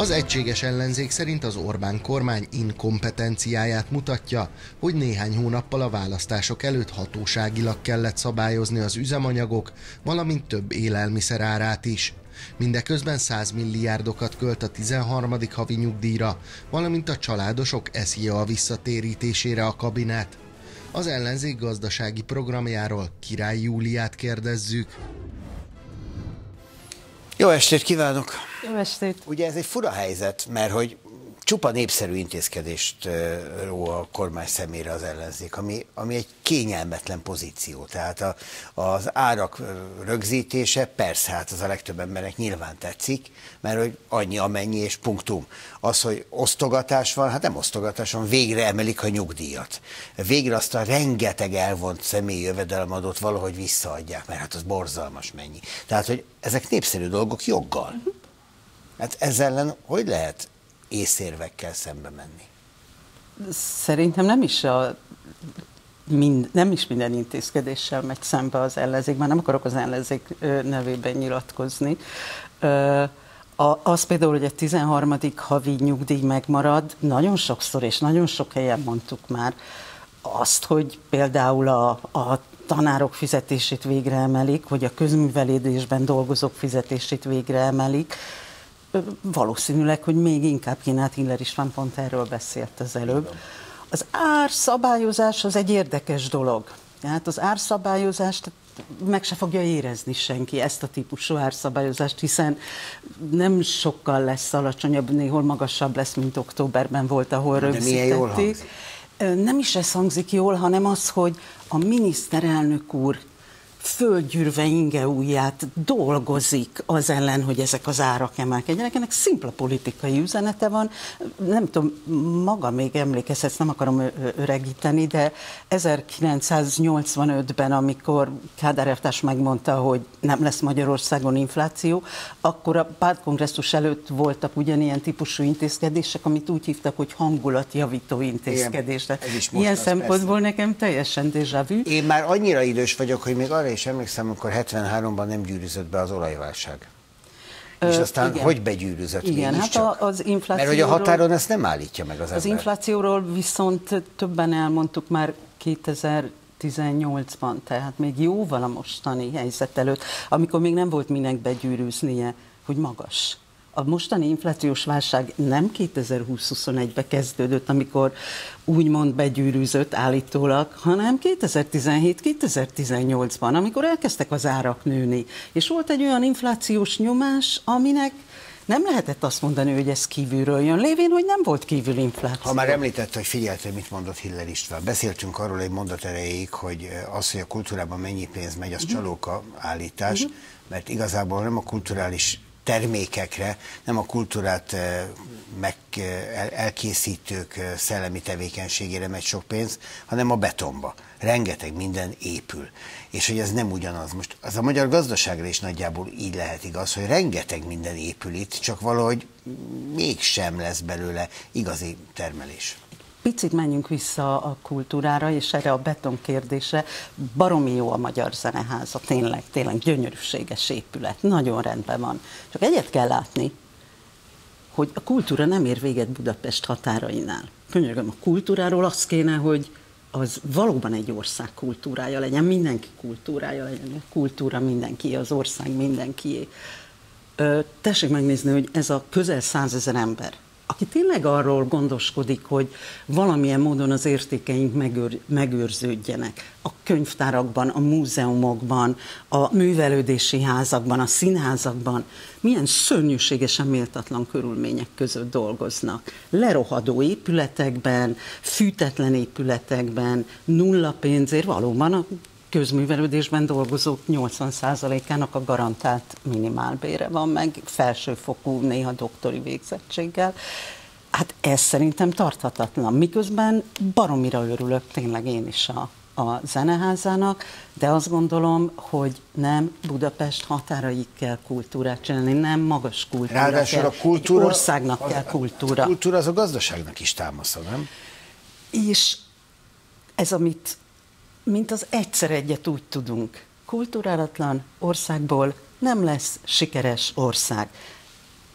Az egységes ellenzék szerint az Orbán kormány inkompetenciáját mutatja, hogy néhány hónappal a választások előtt hatóságilag kellett szabályozni az üzemanyagok, valamint több élelmiszer árát is. Mindeközben 100 milliárdokat költ a 13. havi nyugdíjra, valamint a családosok SZIA visszatérítésére a kabinet. Az ellenzék gazdasági programjáról Király Júliát kérdezzük. Jó estét kívánok! Jó estét! Ugye ez egy fura helyzet, mert hogy csupa népszerű intézkedést ró a kormány szemére az ellenzék, ami, ami egy kényelmetlen pozíció. Tehát a, az árak rögzítése persze, hát az a legtöbb embernek nyilván tetszik, mert hogy annyi, amennyi és punktum. Az, hogy osztogatás van, hát nem osztogatás van, végre emelik a nyugdíjat. Végre azt a rengeteg elvont személyi jövedelemadót valahogy visszaadják, mert hát az borzalmas mennyi. Tehát, hogy ezek népszerű dolgok joggal. Hát ezzel ellen hogy lehet észérvekkel szembe menni? Szerintem nem is a mind, nem is minden intézkedéssel megy szembe az ellenzék, már nem akarok az ellenzék nevében nyilatkozni. Az például, hogy a 13. havi nyugdíj megmarad, nagyon sokszor és nagyon sok helyen mondtuk már azt, hogy például a, a tanárok fizetését végre emelik, hogy a közművelődésben dolgozók fizetését végre emelik, valószínűleg, hogy még inkább kéne, hát Hiller István pont erről beszélt az előbb. Az árszabályozás az egy érdekes dolog. Tehát az árszabályozást meg se fogja érezni senki ezt a típusú árszabályozást, hiszen nem sokkal lesz alacsonyabb, néhol magasabb lesz, mint októberben volt, ahol rögzítették. Nem is ez hangzik jól, hanem az, hogy a miniszterelnök úr földgyűrve inge ujját dolgozik az ellen, hogy ezek az árak emelkedjenek. Ennek szimpla politikai üzenete van. Nem tudom, maga még emlékezhetsz, nem akarom öregíteni, de 1985-ben, amikor Kádár Ertás megmondta, hogy nem lesz Magyarországon infláció, akkor a pártkongresszus előtt voltak ugyanilyen típusú intézkedések, amit úgy hívtak, hogy hangulatjavító intézkedés. Ilyen szempontból persze. nekem teljesen déjà vu. Én már annyira idős vagyok, hogy még arra is emlékszem, amikor 73-ban nem gyűrűzött be az olajválság. És aztán igen. hogy begyűrűzött Igen, hát csak? az inflációról... Mert hogy a határon ezt nem állítja meg az, az ember. inflációról viszont többen elmondtuk már 2018-ban, tehát még jóval a mostani helyzet előtt, amikor még nem volt minek begyűrűznie, hogy magas a mostani inflációs válság nem 2020-21-be kezdődött, amikor úgymond begyűrűzött állítólag, hanem 2017-2018-ban, amikor elkezdtek az árak nőni. És volt egy olyan inflációs nyomás, aminek nem lehetett azt mondani, hogy ez kívülről jön, lévén, hogy nem volt kívül infláció. Ha már említette, hogy figyelte, mit mondott Hiller István. Beszéltünk arról egy mondat erejéig, hogy az, hogy a kultúrában mennyi pénz megy, az uh-huh. csalóka állítás, uh-huh. mert igazából nem a kulturális termékekre, nem a kultúrát eh, meg eh, elkészítők eh, szellemi tevékenységére megy sok pénz, hanem a betonba. Rengeteg minden épül. És hogy ez nem ugyanaz. Most az a magyar gazdaságra is nagyjából így lehet igaz, hogy rengeteg minden épül itt, csak valahogy mégsem lesz belőle igazi termelés. Picit menjünk vissza a kultúrára, és erre a beton kérdésre. Baromi jó a Magyar Zeneháza, tényleg, tényleg gyönyörűséges épület, nagyon rendben van. Csak egyet kell látni, hogy a kultúra nem ér véget Budapest határainál. Könyörgöm, a kultúráról azt kéne, hogy az valóban egy ország kultúrája legyen, mindenki kultúrája legyen, a kultúra mindenki, az ország mindenkié. Tessék megnézni, hogy ez a közel százezer ember, aki tényleg arról gondoskodik, hogy valamilyen módon az értékeink megőr, megőrződjenek. A könyvtárakban, a múzeumokban, a művelődési házakban, a színházakban milyen szörnyűségesen méltatlan körülmények között dolgoznak. Lerohadó épületekben, fűtetlen épületekben, nulla pénzért, valóban a közművelődésben dolgozók 80%-ának a garantált minimálbére van meg, felsőfokú, néha doktori végzettséggel. Hát ez szerintem tarthatatlan. Miközben baromira örülök tényleg én is a, a zeneházának, de azt gondolom, hogy nem Budapest határaig kell kultúrát csinálni, nem magas kultúra Ráadásul kell. a kultúra... Országnak az, kell kultúra. A kultúra az a gazdaságnak is támasza, nem? És ez, amit mint az egyszer egyet úgy tudunk. Kulturálatlan országból nem lesz sikeres ország.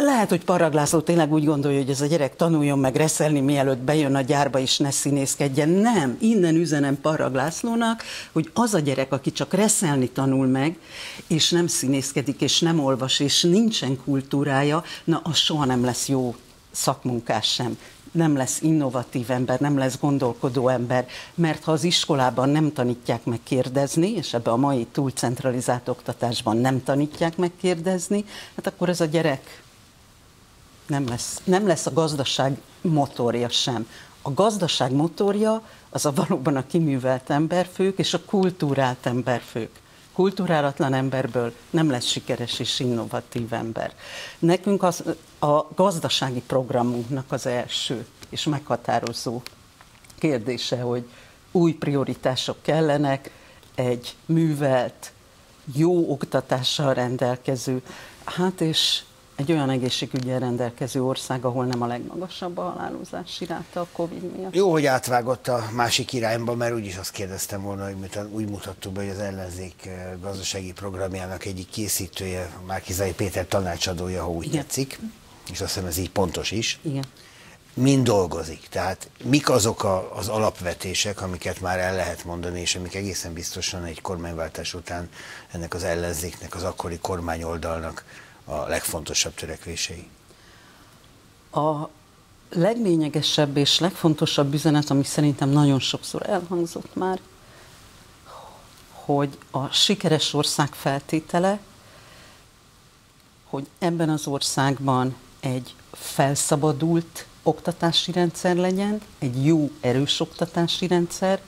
Lehet, hogy Paraglászló tényleg úgy gondolja, hogy ez a gyerek tanuljon meg reszelni, mielőtt bejön a gyárba és ne színészkedjen. Nem, innen üzenem Paraglászlónak, hogy az a gyerek, aki csak reszelni tanul meg, és nem színészkedik, és nem olvas, és nincsen kultúrája, na az soha nem lesz jó szakmunkás sem nem lesz innovatív ember, nem lesz gondolkodó ember, mert ha az iskolában nem tanítják meg kérdezni, és ebbe a mai túlcentralizált oktatásban nem tanítják meg kérdezni, hát akkor ez a gyerek nem lesz, nem lesz a gazdaság motorja sem. A gazdaság motorja az a valóban a kiművelt emberfők és a kultúrált emberfők. Kulturálatlan emberből nem lesz sikeres és innovatív ember. Nekünk az, a gazdasági programunknak az első és meghatározó kérdése, hogy új prioritások kellenek, egy művelt, jó oktatással rendelkező, hát és egy olyan egészségügyen rendelkező ország, ahol nem a legmagasabb a halálozási ráta a Covid miatt. Jó, hogy átvágott a másik irányba, mert úgyis azt kérdeztem volna, hogy miután úgy mutattuk be, hogy az ellenzék eh, gazdasági programjának egyik készítője, Márkizai Péter tanácsadója, ha úgy Igen. tetszik, és azt hiszem ez így pontos is. Igen. Mind dolgozik. Tehát mik azok a, az alapvetések, amiket már el lehet mondani, és amik egészen biztosan egy kormányváltás után ennek az ellenzéknek, az akkori kormányoldalnak a legfontosabb törekvései? A leglényegesebb és legfontosabb üzenet, ami szerintem nagyon sokszor elhangzott már, hogy a sikeres ország feltétele, hogy ebben az országban egy felszabadult oktatási rendszer legyen, egy jó, erős oktatási rendszer,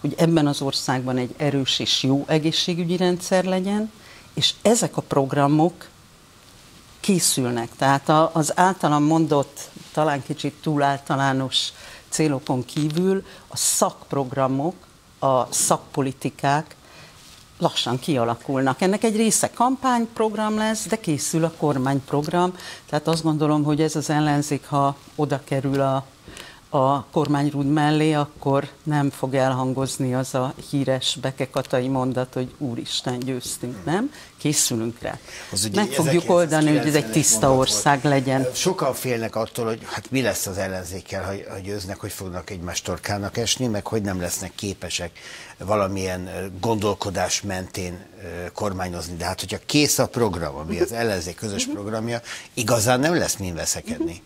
hogy ebben az országban egy erős és jó egészségügyi rendszer legyen, és ezek a programok készülnek. Tehát az általam mondott, talán kicsit túl általános célokon kívül a szakprogramok, a szakpolitikák lassan kialakulnak. Ennek egy része kampányprogram lesz, de készül a kormányprogram. Tehát azt gondolom, hogy ez az ellenzék, ha oda kerül a a kormányrúd mellé, akkor nem fog elhangozni az a híres bekekatai mondat, hogy Úristen, győztünk, nem? Készülünk rá. Az Meg fogjuk oldani, hogy ez egy tiszta ország volt. legyen. Sokan félnek attól, hogy hát mi lesz az ellenzékkel, ha, ha győznek, hogy fognak egymás torkának esni, meg hogy nem lesznek képesek valamilyen gondolkodás mentén kormányozni. De hát, hogyha kész a program, ami az ellenzék közös programja, igazán nem lesz min veszekedni.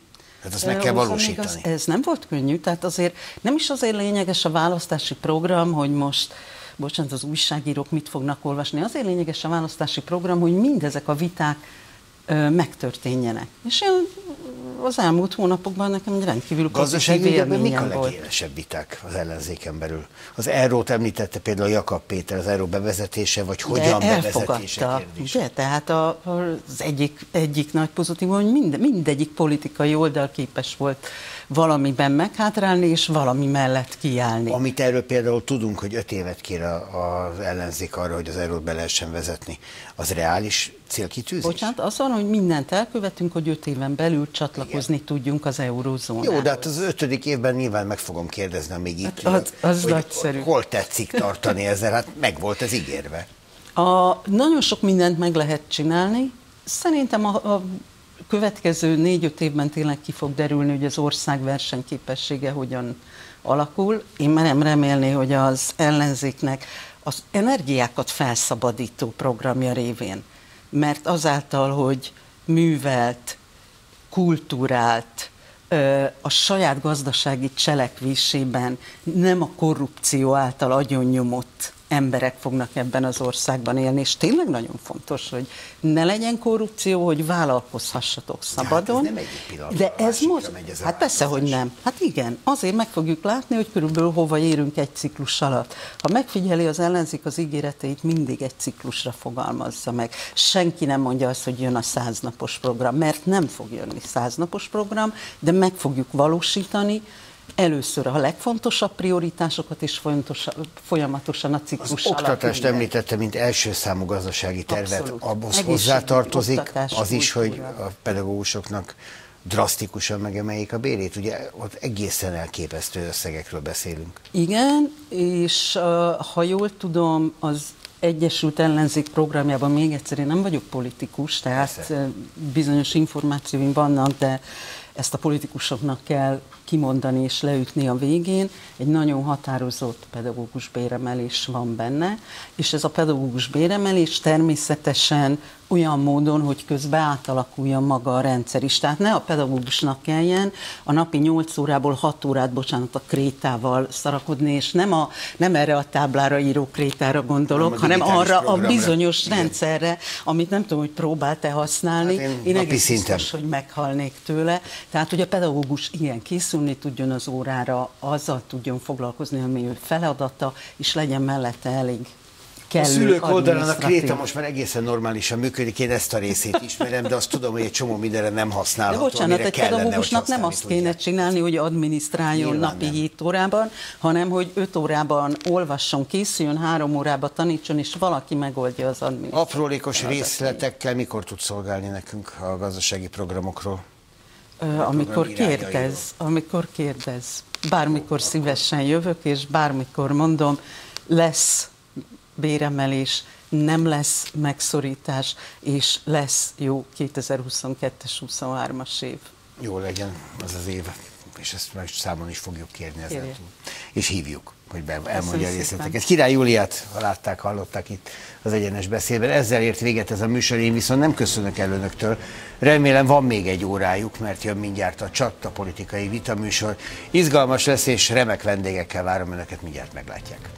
Tehát azt meg kell valósítani. Az, ez nem volt könnyű, tehát azért nem is azért lényeges a választási program, hogy most bocsánat, az újságírók mit fognak olvasni. Azért lényeges a választási program, hogy mindezek a viták megtörténjenek. És én az elmúlt hónapokban nekem egy rendkívül Gazdasági élményem mik a legélesebb viták az ellenzéken belül? Az Eurót említette például Jakab Péter, az Euró bevezetése, vagy hogyan De bevezetése kérdés. Ugye, tehát a, az egyik, egyik nagy pozitív, hogy mind, mindegyik politikai oldal képes volt valamiben meghátrálni, és valami mellett kiállni. Amit erről például tudunk, hogy öt évet kér az ellenzék arra, hogy az Eurót be lehessen vezetni, az reális célkitűzés? Bocsánat, az van, hogy mindent elkövetünk, hogy öt éven belül csatlakozni Igen. tudjunk az eurózónához. Jó, de hát az ötödik évben nyilván meg fogom kérdezni, amíg itt hát az, az hogy nagyszerű. hol tetszik tartani ezzel, hát meg volt ez ígérve. A, nagyon sok mindent meg lehet csinálni. Szerintem a, a következő négy-öt évben tényleg ki fog derülni, hogy az ország versenyképessége hogyan alakul. Én merem remélni, hogy az ellenzéknek az energiákat felszabadító programja révén mert azáltal, hogy művelt, kultúrált, a saját gazdasági cselekvésében nem a korrupció által agyonnyomott emberek fognak ebben az országban élni, és tényleg nagyon fontos, hogy ne legyen korrupció, hogy vállalkozhassatok szabadon. De, hát ez de ez most, ez hát persze, hogy nem. Hát igen, azért meg fogjuk látni, hogy körülbelül hova érünk egy ciklus alatt. Ha megfigyeli az ellenzék az ígéreteit, mindig egy ciklusra fogalmazza meg. Senki nem mondja azt, hogy jön a száznapos program, mert nem fog jönni száznapos program, de meg fogjuk valósítani, először a legfontosabb prioritásokat és folyamatosan a ciklus Az oktatást említette, mint első számú gazdasági tervet. Abszolút. Abhoz hozzátartozik az is, hogy a pedagógusoknak drasztikusan megemeljék a bérét. Ugye ott egészen elképesztő összegekről beszélünk. Igen, és ha jól tudom, az Egyesült Ellenzék programjában még egyszer én nem vagyok politikus, tehát Persze. bizonyos információim vannak, de ezt a politikusoknak kell kimondani és leütni a végén. Egy nagyon határozott pedagógus béremelés van benne, és ez a pedagógus béremelés természetesen olyan módon, hogy közben átalakuljon maga a rendszer is. Tehát ne a pedagógusnak kelljen a napi 8 órából 6 órát, bocsánat, a krétával szarakodni, és nem, a, nem erre a táblára író krétára gondolok, hanem arra a bizonyos Igen. rendszerre, amit nem tudom, hogy próbált-e használni. Hát én, én egész biztos, hogy meghalnék tőle. Tehát, hogy a pedagógus ilyen készülni tudjon az órára, azzal tudjon foglalkozni, ami ő feladata, és legyen mellette elég a szülők oldalán a kréta most már egészen normálisan működik, én ezt a részét ismerem, de azt tudom, hogy egy csomó mindenre nem használható, De bocsánat, egy pedagógusnak nem azt kéne csinálni, hogy adminisztráljon Nyilván napi nem. 7 órában, hanem hogy 5 órában olvasson, készüljön, 3 órában tanítson, és valaki megoldja az adminisztrációt. Aprólékos részletekkel mikor tud szolgálni nekünk a gazdasági programokról? Amikor kérdez, amikor kérdez. Bármikor szívesen jövök, és bármikor mondom, lesz béremelés, nem lesz megszorítás, és lesz jó 2022-es, 23-as év. Jó legyen az az év, és ezt meg számon is fogjuk kérni ezzel És hívjuk, hogy be, elmondja a részleteket. Király Júliát látták, hallották itt az egyenes beszélben. Ezzel ért véget ez a műsor, én viszont nem köszönök el önöktől. Remélem van még egy órájuk, mert jön mindjárt a csatta politikai vitaműsor. Izgalmas lesz, és remek vendégekkel várom önöket, mindjárt meglátják.